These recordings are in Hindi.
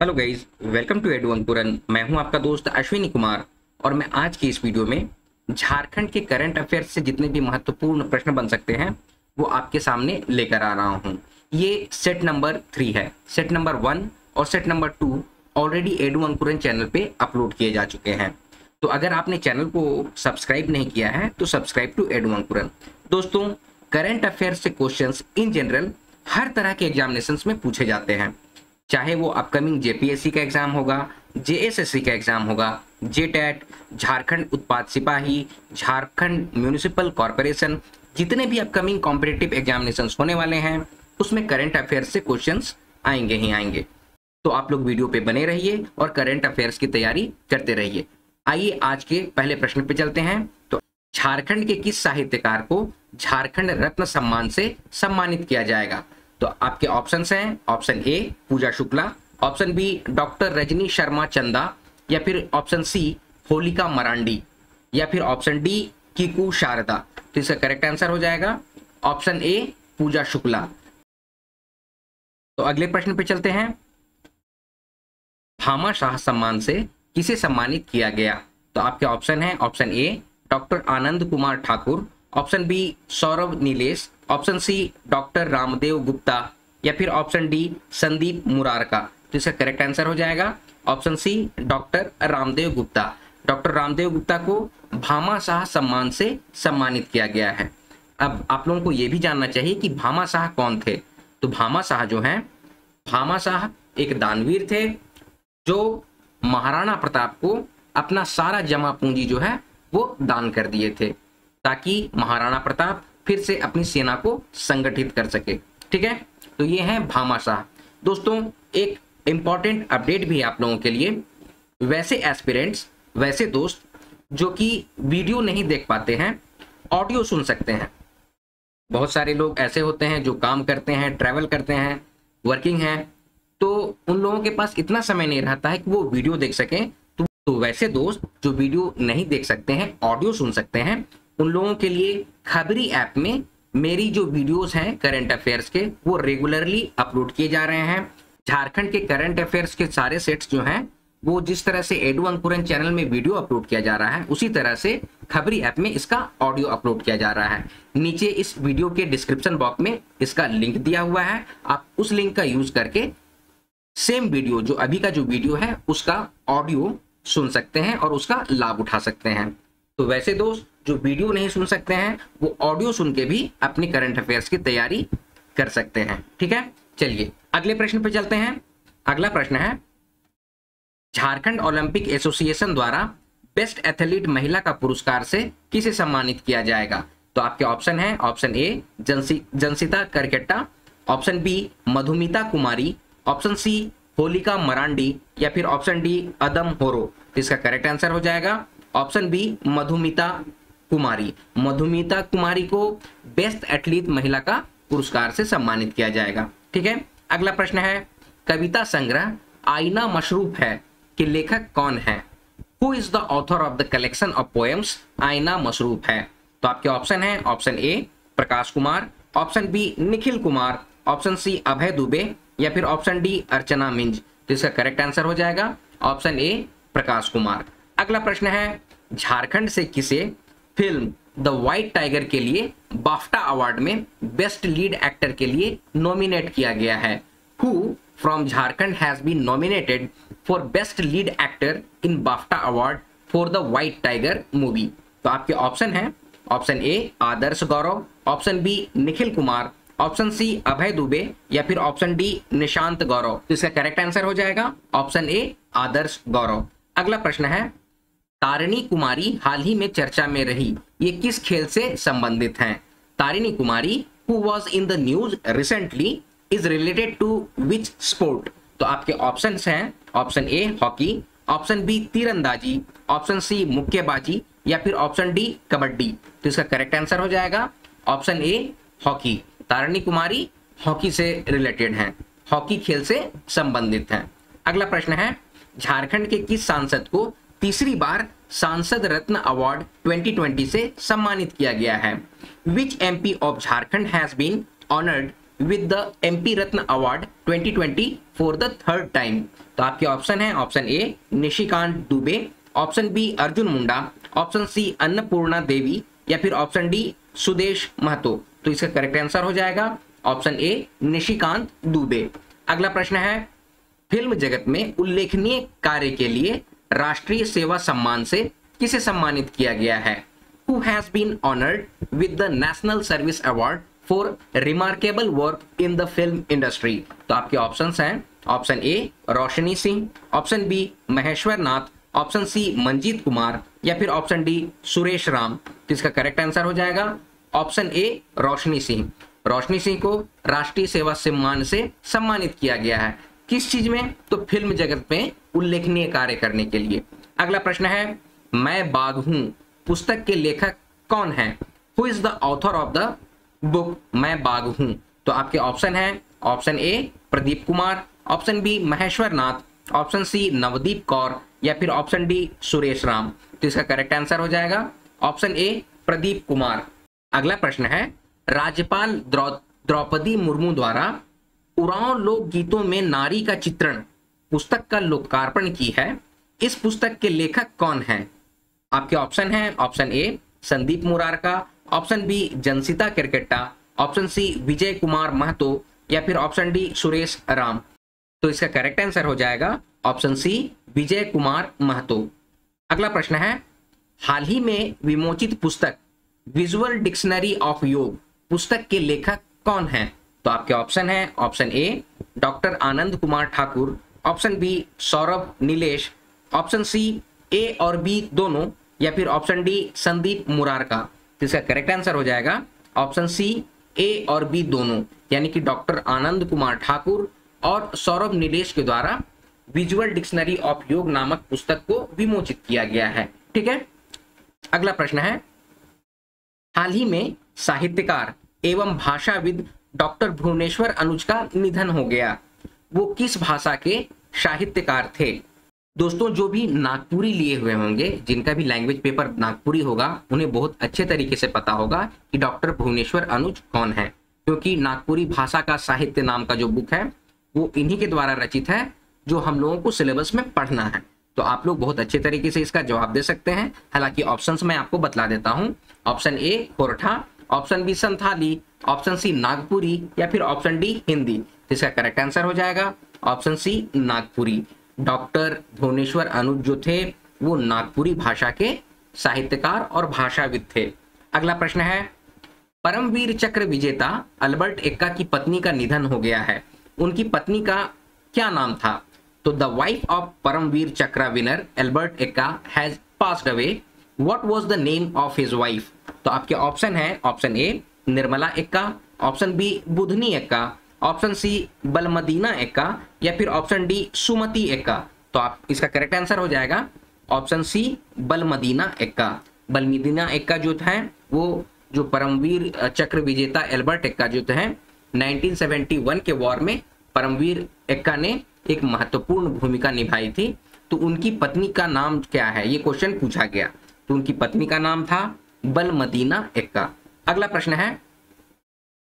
Hello guys, welcome to Edu Ankuran मैं हूँ आपका दोस्त अश्विनी कुमार और मैं आज की इस वीडियो में झारखंड के करंट अफेयर्स से जितने भी महत्वपूर्ण प्रश्न बन सकते हैं, वो आपके सामने लेकर आ रहा हूँ। ये सेट नंबर थ्री है। सेट नंबर वन और set number two already edu Ankuran channel पे अपलोड किए जा चुके हैं। तो अगर आपने चैनल को सब्सक्राइब नहीं किया है तो सब्सक्राइब टू एडू अंकुरन दोस्तों, करंट अफेयर्स से क्वेश्चंस इन जनरल हर तरह के एग्जामिनेशन में पूछे जाते हैं। चाहे वो अपकमिंग जेपीएससी का एग्ज़ाम होगा जेएसएससी का एग्ज़ाम होगा जेटेट झारखंड उत्पाद सिपाही, झारखंड म्यूनिसिपल कॉरपोरेशन जितने भी अपकमिंग कॉम्पिटेटिव एग्जामिनेशन होने वाले हैं, उसमें करंट अफेयर्स से क्वेश्चन आएँगे ही आएँगे। तो आप लोग वीडियो पे बने रहिए और करंट अफेयर्स की तैयारी करते रहिए। आइए आज के पहले प्रश्न पे चलते हैं। तो झारखंड के किस साहित्यकार को झारखंड रत्न सम्मान से सम्मानित किया जाएगा? तो आपके ऑप्शन हैं option A Pooja Shukla option B doctor Rajni Sharma Chanda, या फिर ऑप्शन सी होलिका मरांडी, या फिर ऑप्शन डी किकू शारदा। तो इसका करेक्ट आंसर हो जाएगा। Option A Pooja Shukla. तो अगले प्रश्न पे चलते हैं। भामा शाह सम्मान से किसे सम्मानित किया गया? तो आपके ऑप्शन है option A doctor Anand Kumar Thakur option B Saurabh Nilesh option C, doctor Ramdev Gupta, या फिर ऑप्शन डी, संदीप मुरारका। तो इसका करेक्ट आंसर हो जाएगा। Option C, doctor Ramdev Gupta. Doctor Ramdev Gupta को भामा शाह सम्मान से सम्मानित किया गया है। अब आप लोगों को यह भी जानना चाहिए कि भामा शाह कौन थे? तो भामा शाह जो हैं, भामा शाह एक दानवीर थे, जो महाराणा प्रताप को अपना सारा जमा पूंजी जो है, वो दान कर दिए थे, ताकि महाराणा प्रताप फिर से अपनी सेना को संगठित कर सके। ठीक है? तो ये है भामाशाह। दोस्तों, एक इंपॉर्टेंट अपडेट भी आप लोगों के लिए। वैसे एस्पिरेंट्स वैसे दोस्त, जो कि वीडियो नहीं देख पाते हैं ऑडियो सुन सकते हैं। बहुत सारे लोग ऐसे होते हैं जो काम करते हैं ट्रैवल करते हैं वर्किंग हैं। तो उन लोगों के पास इतना समय नहीं रहता है कि वो वीडियो देख सकें। तो वैसे दोस्त, जो वीडियो नहीं देख सकते हैं ऑडियो सुन सकते हैं। उन लोगों के लिए खबरी ऐप में मेरी जो वीडियोस हैं करंट अफेयर्स के, वो रेगुलरली अपलोड किए जा रहे हैं। झारखंड के करंट अफेयर्स के सारे सेट्स जो हैं, वो जिस तरह से एडू अंकुरन चैनल में वीडियो अपलोड किया जा रहा है, उसी तरह से खबरी ऐप में इसका ऑडियो अपलोड किया जा रहा है। नीचे इस वीडियो के डिस्क्रिप्शन बॉक्स में इसका लिंक दिया हुआ है, आप उस लिंक का यूज़ करके सेम वीडियो, जो अभी का जो वीडियो है, उसका ऑडियो सुन सकते हैं और उसका लाभ उठा सकते हैं। तो वैसे दोस्त, जो वीडियो नहीं सुन सकते हैं, वो ऑडियो सुन के भी अपनी करंट अफेयर्स की तैयारी कर सकते हैं। ठीक है? चलिए, अगले प्रश्न पे चलते हैं। अगला प्रश्न है, झारखंड ओलंपिक एसोसिएशन द्वारा बेस्ट एथलीट महिला का पुरस्कार से किसे सम्मानित किया जाएगा? तो आपके ऑप्शन है, option A जनसी Jansita Kerketta, option B, Madhumita Kumari, option C, Holika Marandi, या फिर ऑप्शन डी, अदम होरो। तो इसका करेक्ट आंसर हो जाएगा। Option B, Madhumita Kumari. Madhumita Kumari को बेस्ट एथलीट महिला का पुरस्कार से सम्मानित किया जाएगा। ठीक है? अगला प्रश्न है, कविता संग्रह, आईना मशरूफ है कि लेखक कौन है? Who is the author of the collection of poems Aaina Mashroof है? तो आपके ऑप्शन है, option A, Prakash Kumar, option B, Nikhil Kumar, option C, Abhay Dubey, या फिर ऑप्शन डी, अर्चना मिंज। तो इसका करेक्ट आंसर हो जाएगा, ऑप्शन ए, प्रकाश कुमार। अगला प्रश्न है झारखंड से किसे फ़िल्म द व्हाइट टाइगर के लिए बाफ्टा अवार्ड में बेस्ट लीड एक्टर के लिए नॉमिनेट किया गया है। Who from Jharkhand has been nominated for best lead actor in BAFTA award for the White Tiger movie तो आपके ऑप्शन है option A Adarsh Gourav option B Nikhil Kumar option C Abhay Dubey, या फिर ऑप्शन डी निशांत गौरव। तो इसका करेक्ट आंसर हो जाएगा ऑप्शन ए आदर्श गौरव। अगला प्रश्न है तारिणी कुमारी हाल ही में चर्चा में रही। ये किस खेल से संबंधित हैं? Tarini Kumari who was in the news recently is related to which sport तो आपके ऑप्शन हैं। Option A hockey option B तीरंदाजी ऑप्शन सी मुक्केबाजी, या फिर ऑप्शन डी कबड्डी। तो इसका करेक्ट आंसर हो जाएगा। Option A hockey Tarini Kumari hockey से रिलेटेड हैं। हॉकी खेल से संबंधित हैं। अगला प्रश्न है, झारखंड के किस सांसद को तीसरी बार सांसद रत्न अवार्ड 2020 से सम्मानित किया गया है। Which MP of Jharkhand has been honoured with the MP Ratna award 2020 for the third time तो आपके ऑप्शन है option A Nishikant Dubey option B Arjun Munda option C Annapurna Devi, या फिर ऑप्शन डी सुदेश महतो। तो इसका करेक्ट आंसर हो जाएगा ऑप्शन ए निशिकांत दुबे। अगला प्रश्न है, फ़िल्म जगत में उल्लेखनीय कार्य के लिए राष्ट्रीय सेवा सम्मान से किसे सम्मानित किया गया है? Who has been honoured with the national service award for remarkable work in the film industry तो आपके ऑप्शन हैं option A Roshni Singh option B Maheshwar Nath option C Manjeet Kumar, या फिर ऑप्शन डी सुरेश राम। तो इसका करेक्ट आंसर हो जाएगा ऑप्शन ए रोशनी सिंह। रोशनी सिंह को राष्ट्रीय सेवा सम्मान से सम्मानित किया गया है। किस चीज़ में? तो फ़िल्म जगत में उल्लेखनीय कार्य करने के लिए। अगला प्रश्न है, मैं बाघ हूँ, पुस्तक के लेखक कौन है? Who is the author of the book Main Bagh Hoon? तो आपके ऑप्शन है option A Pradeep Kumar option B Maheshwar Nath option C Navdeep Kaur, या फिर ऑप्शन डी सुरेश राम। तो इसका करेक्ट आंसर हो जाएगा ऑप्शन ए प्रदीप कुमार। अगला प्रश्न है, राज्यपाल द्रौपदी मुर्मू द्वारा उराव लोकगीतों में नारी का चित्रण पुस्तक का लोकार्पण की है। इस पुस्तक के लेखक कौन है? आपके ऑप्शन है, option A, Sandeep Murarka, option B Jansita Kerketta option C, Vijay Kumar Mahato, या फिर ऑप्शन डी, सुरेश राम। तो इसका करेक्ट आंसर हो जाएगा ऑप्शन सी, विजय कुमार महतो। अगला प्रश्न है, हाल ही में विमोचित पुस्तक, विजुअल डिक्शनरी ऑफ़ योग, पुस्तक के लेखक कौन है? तो आपके ऑप्शन है option A doctor Anand Kumar Thakur option B Saurabh Nilesh option C A और बी दोनों, या फिर ऑप्शन डी संदीप मुरार का तो इसका करेक्ट आंसर हो जाएगा ऑप्शन सी ए और बी दोनों, यानी कि डॉक्टर आनंद कुमार ठाकुर और सौरभ नीलेश के द्वारा विजुअल डिक्शनरी ऑफ़ योग नामक पुस्तक को विमोचित किया गया है। ठीक है? अगला प्रश्न है। हाल ही में साहित्यकार एवं भाषाविद डॉक्टर भुवनेश्वर अनुज का निधन हो गया। वो किस भाषा के साहित्यकार थे? दोस्तों, जो भी नागपुरी लिए हुए होंगे, जिनका भी लैंग्वेज पेपर नागपुरी होगा, उन्हें बहुत अच्छे तरीके से पता होगा कि डॉक्टर भुवनेश्वर अनुज कौन है। क्योंकि नागपुरी भाषा का साहित्य नाम का जो बुक है, वो इन्हीं के द्वारा रचित है, जो हम लोगों को सिलेबस में पढ़ना है। तो आप लोग बहुत अच्छे तरीके से इसका जवाब दे सकते हैं। हालाँकि ऑप्शंस मैं आपको बतला देता हूँ। Option A Khortha option B Santhali. Option C Nagpuri या फिर ऑप्शन डी हिंदी। इसका करेक्ट आंसर हो जाएगा। Option C Nagpuri. Doctor Bhubaneswar Anuj जो थे, वो नागपुरी भाषा के साहित्यकार और भाषाविद थे। अगला प्रश्न है, परमवीर चक्र विजेता अल्बर्ट एक्का की पत्नी का निधन हो गया है। उनकी पत्नी का क्या नाम था? तो the wife of Paramvir Chakra winner Albert Ekka has passed away what was the name of his wife तो आपके ऑप्शन है option A Nirmala Ekka, option B Budhni Ekka, option C Balamdina Ekka, या फिर ऑप्शन डी सुमति एक्का। तो आप इसका करेक्ट आंसर हो जाएगा। Option C Balmadina Ekka. Balamdina Ekka जो था वो जो परमवीर चक्र विजेता एल्बर्ट एक्का जो थे 1971 के वॉर में परमवीर एक्का ने एक महत्वपूर्ण भूमिका निभाई थी। तो उनकी पत्नी का नाम क्या है? ये क्वेश्चन पूछा गया। तो उनकी पत्नी का नाम था बल मदीना एक्का। अगला प्रश्न है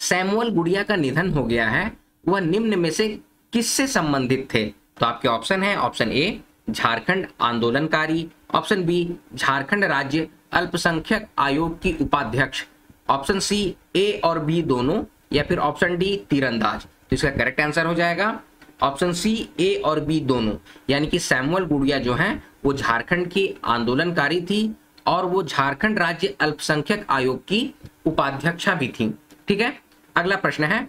सैमुअल गुड़िया का निधन हो गया है। वह निम्न में से किससे संबंधित थे? तो आपके ऑप्शन है, ऑप्शन ए, झारखंड आंदोलनकारी, ऑप्शन बी, झारखंड राज्य अल्पसंख्यक आयोग की उपाध्यक्ष, ऑप्शन सी, ए और बी दोनों, या फिर ऑप्शन डी, तीरंदाज। तो इसका करेक्ट आंसर हो जाएगा, ऑप्शन सी, ए और बी दोनों। यानी कि सैमुअल गुड़िया जो है, वो झारखंड की आंदोलनकारी थी और वो झारखंड राज्य अल्पसंख्यक आयोग की उपाध्यक्षा भी थी। ठीक है? अगला प्रश्न है।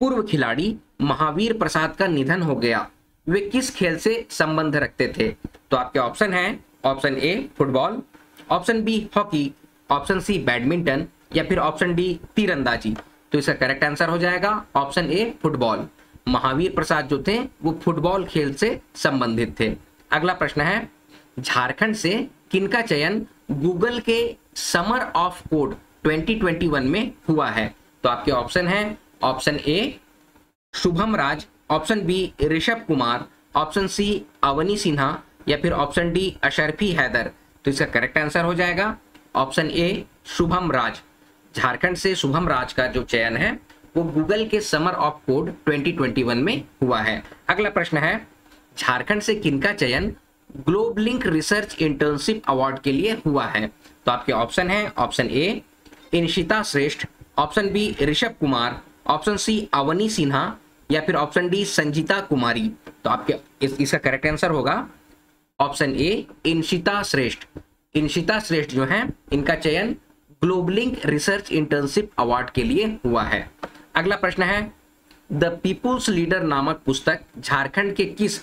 पूर्व खिलाड़ी महावीर प्रसाद का निधन हो गया। वे किस खेल से संबंध रखते थे? तो आपके ऑप्शन है, option A, football, option B, hockey, option C, badminton, या फिर ऑप्शन डी, तीरंदाजी। तो इसका करेक्ट आंसर हो जाएगा option A, football. Mahavir Prasad जो थे, वो फुटबॉल खेल से संबंधित थे। अगला प्रश्न है, झारखंड से किनका चयन गूगल के समर ऑफ़ कोड 2021 में हुआ है। तो आपके ऑप्शन है, option A, Shubham Raj, option B, Rishabh Kumar, option C, Avni Sinha, या फिर ऑप्शन डी, अशरफी हैदर। तो इसका करेक्ट आंसर हो जाएगा, ऑप्शन ए, शुभम राज। झारखंड से शुभम राज का जो चयन है, वो गूगल के समर ऑफ़ कोड 2021 में हुआ है। अगला प्रश्न है, झारखंड से किनका चयन globe link research internship award के लिए हुआ है? तो आपके ऑप्शन है, option A Inishita Shrestha option B Rishabh Kumar option C Avni Sinha या फिर ऑप्शन डी संजीता कुमारी। तो आपके इस, इसका करेक्ट आंसर होगा। Option A Inshita Shrestha. इनशिता श्रेष्ठ जो है इनका चयन ग्लोबलिंक रिसर्च इंटर्नशिप अवार्ड के लिए हुआ है। अगला प्रश्न है द पीपुल्स लीडर नामक पुस्तक झारखंड के किस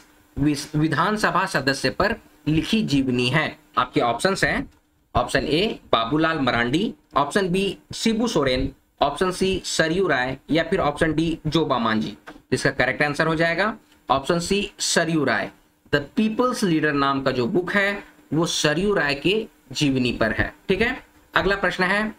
विधानसभा सदस्य पर लिखी जीवनी है? आपके ऑप्शन हैं option A, Babulal Marandi, option B, Shibu Soren, option C, Saryu Roy, या फिर ऑप्शन डी, जोबा मांझी। इसका करेक्ट आंसर हो जाएगा। Option C, Saryu Roy. The peoples leader नाम का जो बुक है, वो सरयू राय के जीवनी पर है। ठीक है? अगला प्रश्न है,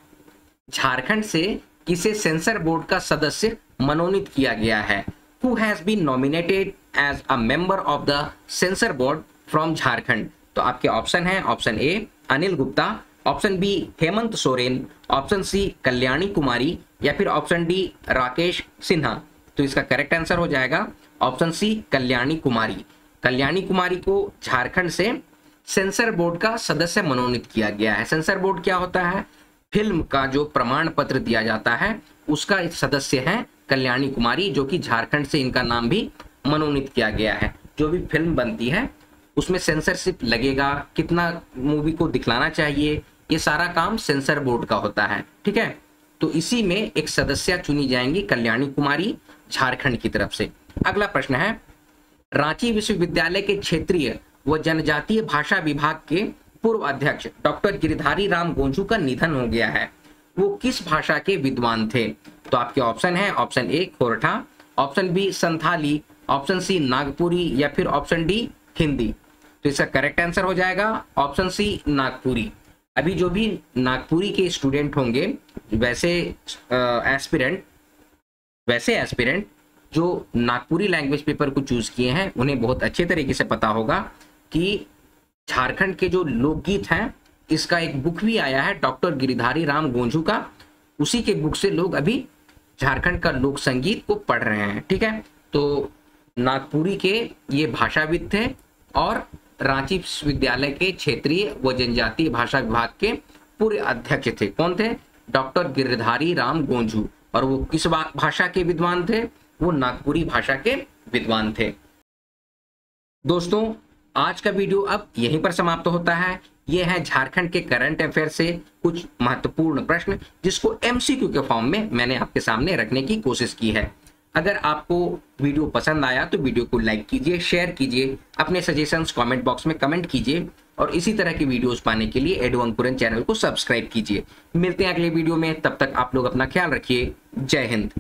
झारखंड से किसे सेंसर बोर्ड का सदस्य मनोनीत किया गया है? Who has been nominated as a member of the censor board from Jharkhand? तो आपके ऑप्शन है option A Anil Gupta option B Hemant Soren option C Kalyani Kumari या फिर ऑप्शन डी राकेश सिन्हा तो इसका करेक्ट आंसर हो जाएगा ऑप्शन सी कल्याणी कुमारी कल्याणी कुमारी को झारखंड से सेंसर बोर्ड का सदस्य मनोनीत किया गया है। सेंसर बोर्ड क्या होता है? फ़िल्म का जो प्रमाण पत्र दिया जाता है, उसका एक सदस्य है कल्याणी कुमारी जो कि झारखंड से इनका नाम भी मनोनीत किया गया है। जो भी फ़िल्म बनती है उसमें सेंसरशिप लगेगा, कितना मूवी को दिखलाना चाहिए, ये सारा काम सेंसर बोर्ड का होता है, ठीक है? तो इसी में एक सदस्य चुनी जाएँगी कल्याणी कुमारी झारखंड की तरफ़ से। अगला प्रश्न है, रांची विश्वविद्यालय के क्षेत्रीय व जनजातीय भाषा विभाग के पूर्व अध्यक्ष डॉक्टर गिरिधारी राम गोंजू का निधन हो गया है। वो किस भाषा के विद्वान थे? तो आपके ऑप्शन है option A Khortha option B Santhali option C Nagpuri या फिर ऑप्शन डी हिंदी। तो इसका करेक्ट आंसर हो जाएगा ऑप्शन सी नागपुरी। अभी जो भी नागपुरी के स्टूडेंट होंगे, वैसे एस्पिरेंट वैसे एस्पिरेंट जो नागपुरी लैंग्वेज पेपर को चूज़ किए हैं, उन्हें बहुत अच्छे तरीके से पता होगा कि झारखंड के जो लोकगीत हैं, इसका एक बुक भी आया है डॉक्टर गिरिधारी राम गोंजू का। उसी के बुक से लोग अभी झारखंड का लोक संगीत को पढ़ रहे हैं, ठीक है? तो नागपुरी के ये भाषाविद थे और रांची विश्वविद्यालय के क्षेत्रीय व जनजातीय भाषा विभाग के पूर्व अध्यक्ष थे। कौन थे? डॉक्टर गिरधारी राम गोंजू। और वो किस भाषा के विद्वान थे? वो नागपुरी भाषा के विद्वान थे। दोस्तों, आज का वीडियो अब यहीं पर समाप्त होता है। यह है झारखंड के करंट अफेयर से कुछ महत्वपूर्ण प्रश्न, जिसको एमसीक्यू के फॉर्म में मैंने आपके सामने रखने की कोशिश की है। अगर आपको वीडियो पसंद आया तो वीडियो को लाइक कीजिए शेयर कीजिए, अपने सजेशंस कमेंट बॉक्स में कमेंट कीजिए और इसी तरह की वीडियोस पाने के लिए एडवंकुरन चैनल को सब्सक्राइब कीजिए। मिलते हैं अगले वीडियो में, तब तक आप लोग अपना ख्याल रखिए। जय हिंद।